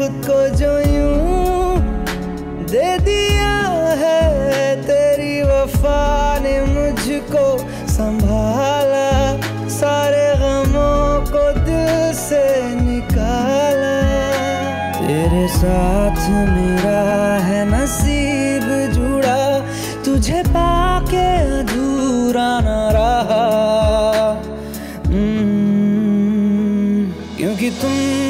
खुद को जो यूँ दे दिया है तेरी वफा ने मुझको संभाला। सारे गमों को दिल से निकाला। तेरे साथ मेरा है नसीब जुड़ा। तुझे पाके अधूरा न रहा। हम्म, क्योंकि तुम